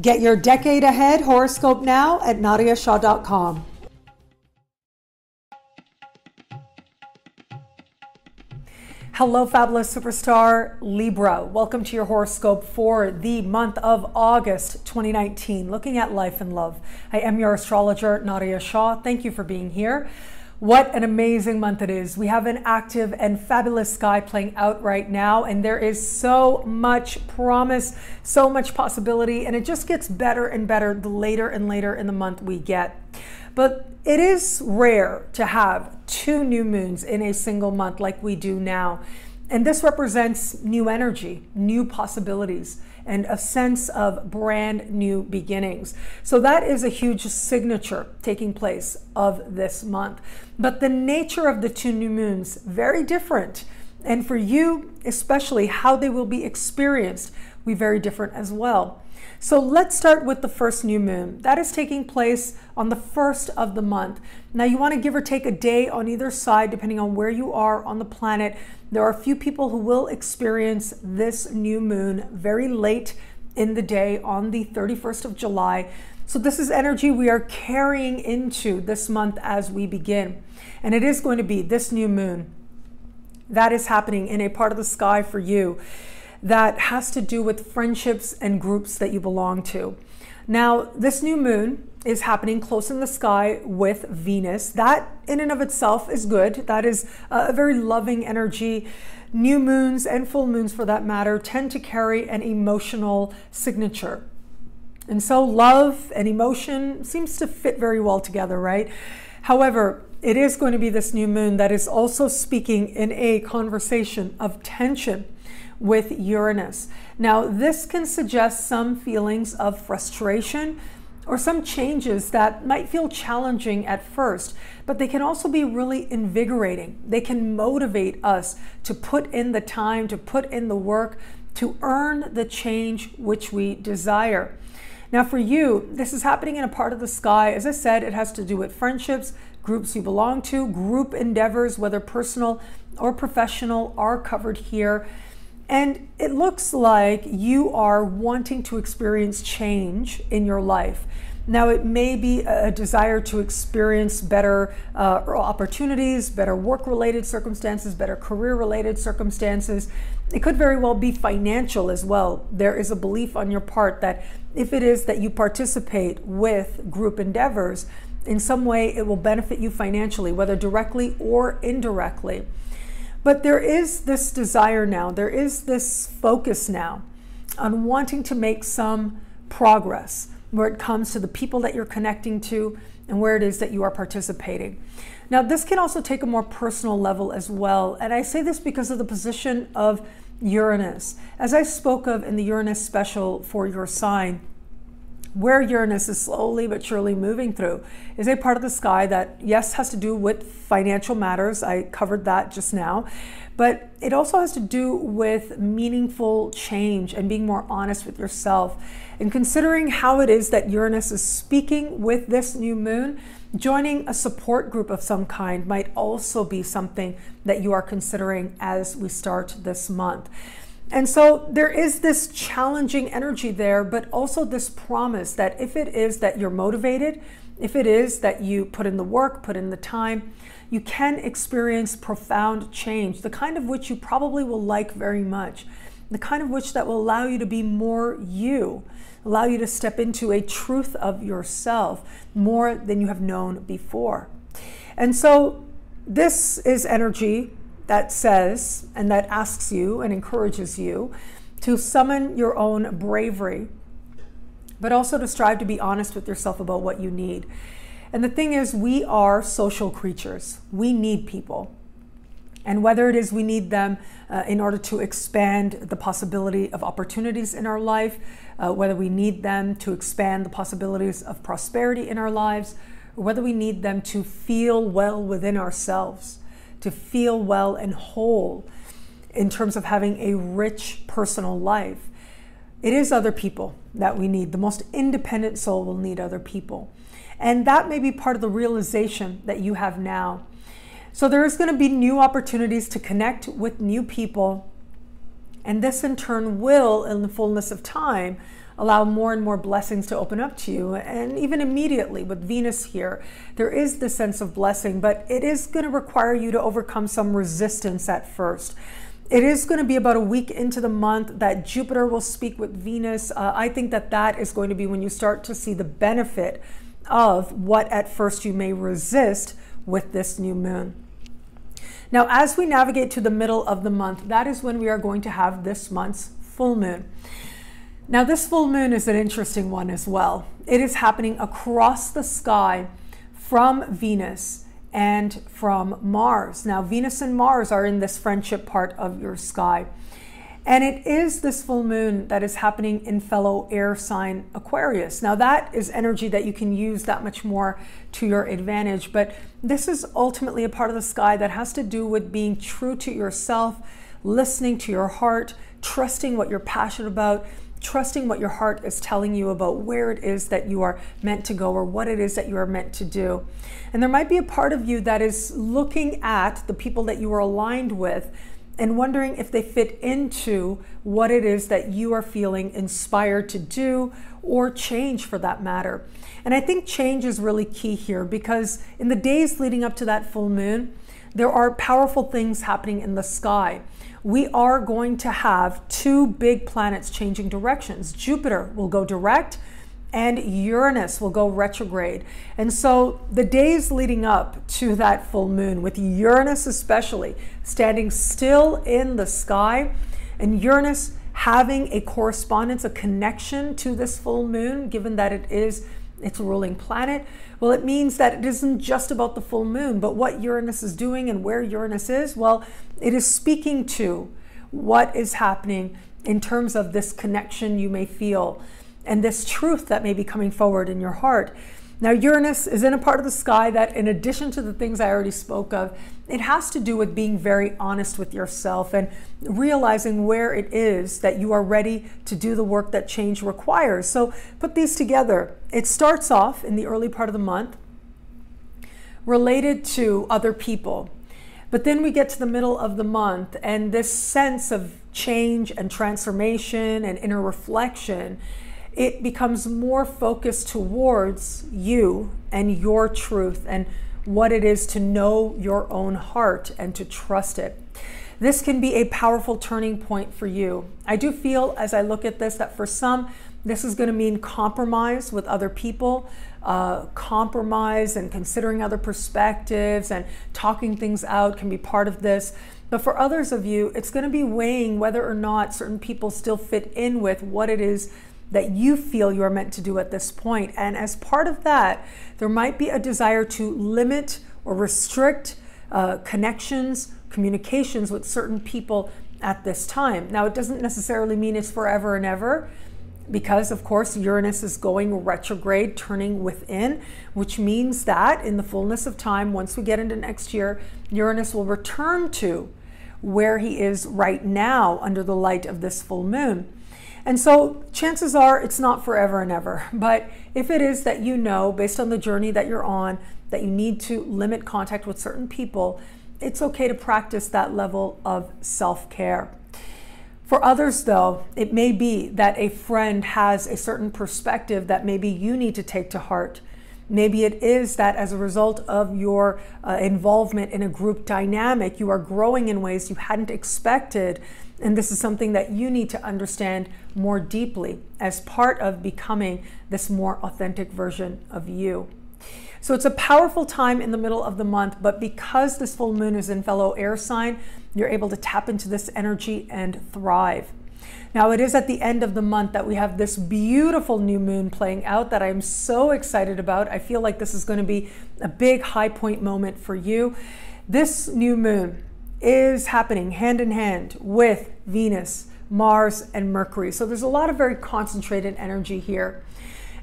Get your decade ahead horoscope now at nadiyashah.com. Hello, fabulous superstar Libra. Welcome to your horoscope for the month of August 2019, looking at life and love. I am your astrologer, Nadiya Shah. Thank you for being here. What an amazing month it is. We have an active and fabulous sky playing out right now, and there is so much promise, so much possibility, and it just gets better and better the later and later in the month we get. But it is rare to have two new moons in a single month like we do now. And this represents new energy, new possibilities and a sense of brand new beginnings. So that is a huge signature taking place of this month. But the nature of the two new moons, very different. And for you, especially how they will be experienced, be very different as well. So let's start with the first new moon. That is taking place on the first of the month. Now, you want to give or take a day on either side, depending on where you are on the planet. There are a few people who will experience this new moon very late in the day on the 31st of July. So, this is energy we are carrying into this month as we begin. And it is going to be this new moon that is happening in a part of the sky for you that has to do with friendships and groups that you belong to. Now, this new moon is happening close in the sky with Venus. That, in and of itself, is good. That is a very loving energy. New moons and full moons, for that matter, tend to carry an emotional signature. And so, love and emotion seems to fit very well together, right? However, it is going to be this new moon that is also speaking in a conversation of tension with Uranus. Now, this can suggest some feelings of frustration or some changes that might feel challenging at first, but they can also be really invigorating. They can motivate us to put in the time, to put in the work, to earn the change which we desire. Now, for you, this is happening in a part of the sky. As I said, it has to do with friendships, groups you belong to, group endeavors, whether personal or professional, are covered here. And it looks like you are wanting to experience change in your life. Now, it may be a desire to experience better uh, opportunities, better work related circumstances, better career related circumstances. It could very well be financial as well. There is a belief on your part that if it is that you participate with group endeavors, in some way it will benefit you financially, whether directly or indirectly. But there is this desire now, there is this focus now on wanting to make some progress where it comes to the people that you're connecting to and where it is that you are participating. Now, this can also take a more personal level as well. And I say this because of the position of Uranus. As I spoke of in the Uranus special for your sign, where Uranus is slowly but surely moving through is a part of the sky that, yes, has to do with financial matters. I covered that just now. But it also has to do with meaningful change and being more honest with yourself. And considering how it is that Uranus is speaking with this new moon, joining a support group of some kind might also be something that you are considering as we start this month. And so there is this challenging energy there, but also this promise that if it is that you're motivated, if it is that you put in the work, put in the time, you can experience profound change, the kind of which you probably will like very much, the kind of which that will allow you to be more you, allow you to step into a truth of yourself more than you have known before. And so this is energy that says and that asks you and encourages you to summon your own bravery, but also to strive to be honest with yourself about what you need. And the thing is, we are social creatures, we need people. And whether it is we need them uh, in order to expand the possibility of opportunities in our life, uh, whether we need them to expand the possibilities of prosperity in our lives, or whether we need them to feel well within ourselves to feel well and whole in terms of having a rich personal life. It is other people that we need. The most independent soul will need other people. And that may be part of the realization that you have now. So there is going to be new opportunities to connect with new people. And this in turn will, in the fullness of time, allow more and more blessings to open up to you. And even immediately with Venus here, there is the sense of blessing, but it is going to require you to overcome some resistance at first. It is going to be about a week into the month that Jupiter will speak with Venus. Uh, I think that that is going to be when you start to see the benefit of what at first you may resist with this new moon. Now, as we navigate to the middle of the month, that is when we are going to have this month's full moon. Now, this full moon is an interesting one as well. It is happening across the sky from Venus and from Mars. Now, Venus and Mars are in this friendship part of your sky. And it is this full moon that is happening in fellow air sign Aquarius. Now, that is energy that you can use that much more to your advantage. But this is ultimately a part of the sky that has to do with being true to yourself, listening to your heart, trusting what you're passionate about, trusting what your heart is telling you about where it is that you are meant to go or what it is that you are meant to do. And there might be a part of you that is looking at the people that you are aligned with and wondering if they fit into what it is that you are feeling inspired to do or change for that matter. And I think change is really key here because in the days leading up to that full moon, there are powerful things happening in the sky. We are going to have two big planets changing directions. Jupiter will go direct and Uranus will go retrograde. And so the days leading up to that full moon, with Uranus especially standing still in the sky, and Uranus having a correspondence, a connection to this full moon, given that it is its a ruling planet, well, it means that it isn't just about the full moon, but what Uranus is doing and where Uranus is, well, it is speaking to what is happening in terms of this connection you may feel and this truth that may be coming forward in your heart. Now, Uranus is in a part of the sky that, in addition to the things I already spoke of, it has to do with being very honest with yourself and realizing where it is that you are ready to do the work that change requires. So, put these together. It starts off in the early part of the month related to other people. But then we get to the middle of the month, and this sense of change and transformation and inner reflection it becomes more focused towards you and your truth and what it is to know your own heart and to trust it. This can be a powerful turning point for you. I do feel as I look at this that for some, this is going to mean compromise with other people, uh, compromise and considering other perspectives and talking things out can be part of this. But for others of you, it's going to be weighing whether or not certain people still fit in with what it is that you feel you are meant to do at this point. And as part of that, there might be a desire to limit or restrict uh, connections, communications with certain people at this time. Now, it doesn't necessarily mean it's forever and ever because of course Uranus is going retrograde, turning within, which means that in the fullness of time, once we get into next year, Uranus will return to where he is right now under the light of this full moon. And so chances are it's not forever and ever. But if it is that you know, based on the journey that you're on, that you need to limit contact with certain people, it's okay to practice that level of self care. For others, though, it may be that a friend has a certain perspective that maybe you need to take to heart. Maybe it is that as a result of your uh, involvement in a group dynamic, you are growing in ways you hadn't expected and this is something that you need to understand more deeply as part of becoming this more authentic version of you. So it's a powerful time in the middle of the month, but because this full moon is in fellow air sign, you're able to tap into this energy and thrive. Now, it is at the end of the month that we have this beautiful new moon playing out that I'm so excited about. I feel like this is going to be a big high point moment for you. This new moon is happening hand in hand with Venus, Mars, and Mercury. So there's a lot of very concentrated energy here.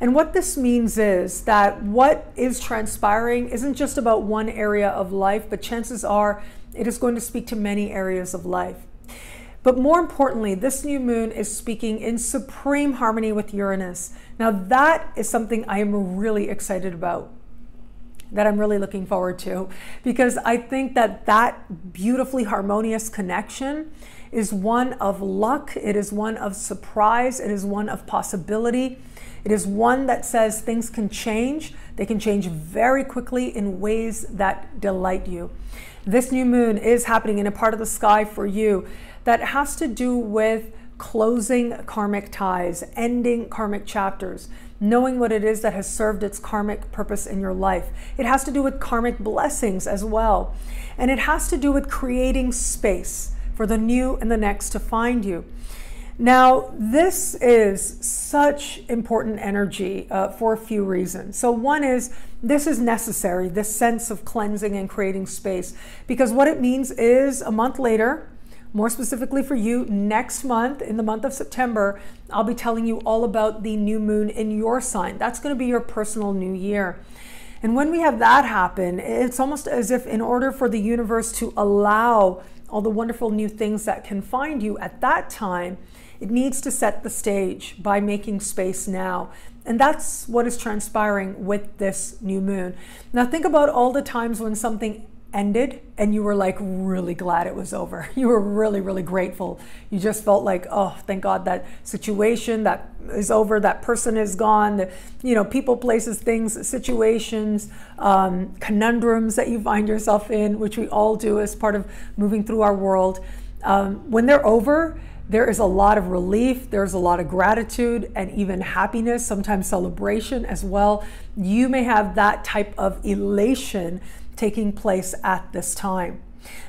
And what this means is that what is transpiring isn't just about one area of life, but chances are it is going to speak to many areas of life. But more importantly, this new moon is speaking in supreme harmony with Uranus. Now, that is something I am really excited about that I'm really looking forward to because I think that that beautifully harmonious connection is one of luck, it is one of surprise, it is one of possibility. It is one that says things can change. They can change very quickly in ways that delight you. This new moon is happening in a part of the sky for you that has to do with closing karmic ties, ending karmic chapters, knowing what it is that has served its karmic purpose in your life. It has to do with karmic blessings as well. And it has to do with creating space for the new and the next to find you. Now, this is such important energy uh, for a few reasons. So, one is this is necessary, this sense of cleansing and creating space, because what it means is a month later, more specifically for you, next month, in the month of September, I'll be telling you all about the new moon in your sign. That's going to be your personal new year. And when we have that happen, it's almost as if, in order for the universe to allow all the wonderful new things that can find you at that time, it needs to set the stage by making space now. And that's what is transpiring with this new moon. Now, think about all the times when something ended and you were like really glad it was over. You were really, really grateful. You just felt like, oh, thank God that situation that is over, that person is gone, the, you know, people, places, things, situations, um, conundrums that you find yourself in, which we all do as part of moving through our world. Um, when they're over, there is a lot of relief, there's a lot of gratitude and even happiness, sometimes celebration as well. You may have that type of elation taking place at this time.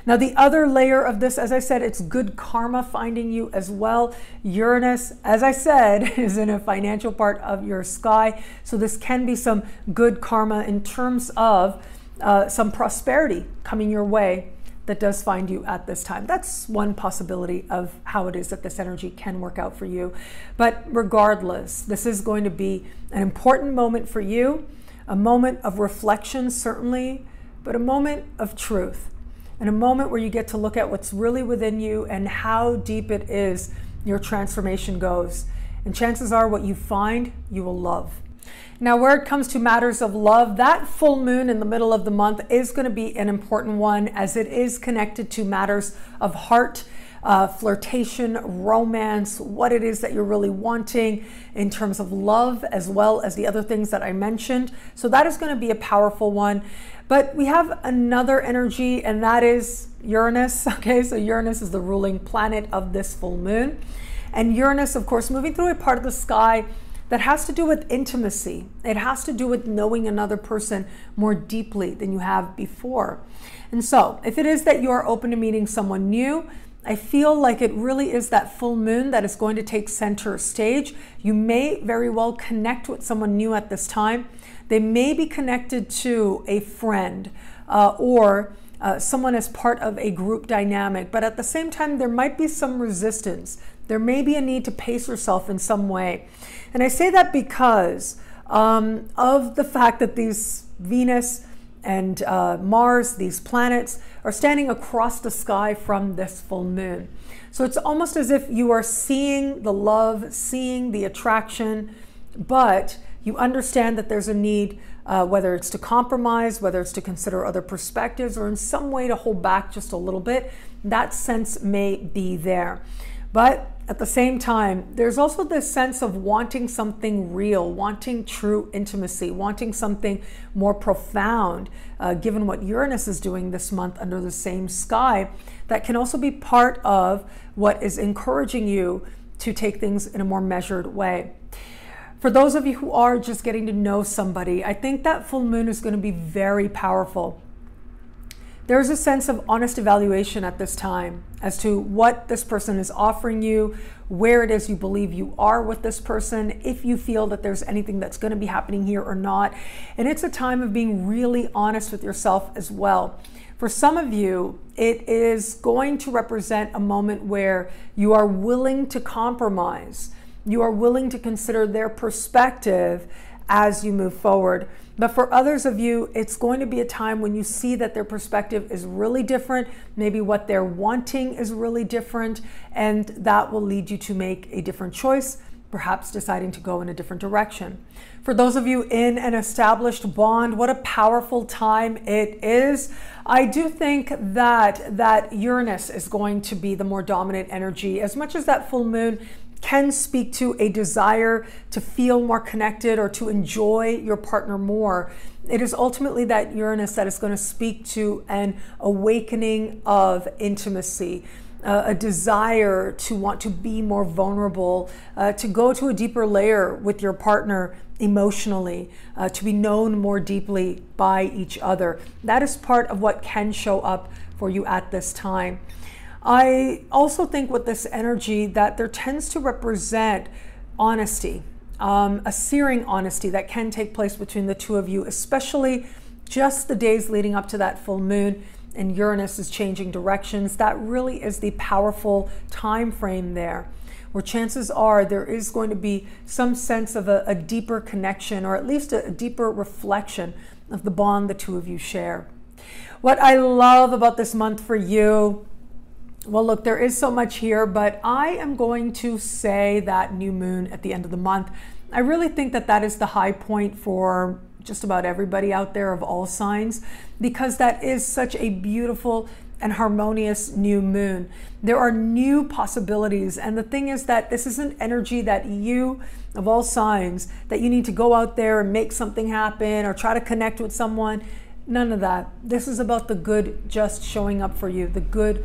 Now, the other layer of this, as I said, it's good karma finding you as well. Uranus, as I said, is in a financial part of your sky. So, this can be some good karma in terms of uh, some prosperity coming your way that does find you at this time. That's one possibility of how it is that this energy can work out for you. But regardless, this is going to be an important moment for you, a moment of reflection, certainly but a moment of truth and a moment where you get to look at what's really within you and how deep it is your transformation goes. And chances are, what you find, you will love. Now, where it comes to matters of love, that full moon in the middle of the month is going to be an important one as it is connected to matters of heart uh, flirtation, romance, what it is that you're really wanting in terms of love, as well as the other things that I mentioned. So that is going to be a powerful one. But we have another energy, and that is Uranus. Okay, so Uranus is the ruling planet of this full moon. And Uranus, of course, moving through a part of the sky that has to do with intimacy. It has to do with knowing another person more deeply than you have before. And so, if it is that you are open to meeting someone new, I feel like it really is that full moon that is going to take center stage. You may very well connect with someone new at this time. They may be connected to a friend uh, or uh, someone as part of a group dynamic, but at the same time, there might be some resistance. There may be a need to pace yourself in some way. And I say that because um, of the fact that these Venus, and uh, Mars, these planets, are standing across the sky from this full moon. So it's almost as if you are seeing the love, seeing the attraction, but you understand that there's a need, uh, whether it's to compromise, whether it's to consider other perspectives, or in some way to hold back just a little bit. That sense may be there. But at the same time, there's also this sense of wanting something real, wanting true intimacy, wanting something more profound, uh, given what Uranus is doing this month under the same sky, that can also be part of what is encouraging you to take things in a more measured way. For those of you who are just getting to know somebody, I think that full moon is going to be very powerful there's a sense of honest evaluation at this time as to what this person is offering you, where it is you believe you are with this person, if you feel that there's anything that's going to be happening here or not. And it's a time of being really honest with yourself as well. For some of you, it is going to represent a moment where you are willing to compromise. You are willing to consider their perspective as you move forward. But for others of you, it's going to be a time when you see that their perspective is really different. Maybe what they're wanting is really different, and that will lead you to make a different choice perhaps deciding to go in a different direction. For those of you in an established bond, what a powerful time it is. I do think that that Uranus is going to be the more dominant energy as much as that full moon can speak to a desire to feel more connected or to enjoy your partner more. It is ultimately that Uranus that is going to speak to an awakening of intimacy uh, a desire to want to be more vulnerable, uh, to go to a deeper layer with your partner emotionally, uh, to be known more deeply by each other. That is part of what can show up for you at this time. I also think with this energy that there tends to represent honesty, um, a searing honesty that can take place between the two of you, especially just the days leading up to that full moon and Uranus is changing directions, that really is the powerful time frame there where chances are there is going to be some sense of a, a deeper connection or at least a, a deeper reflection of the bond the two of you share. What I love about this month for you, well, look, there is so much here, but I am going to say that new moon at the end of the month. I really think that that is the high point for just about everybody out there of all signs because that is such a beautiful and harmonious new moon. There are new possibilities. And the thing is that this isn't energy that you, of all signs, that you need to go out there and make something happen or try to connect with someone. None of that. This is about the good just showing up for you, the good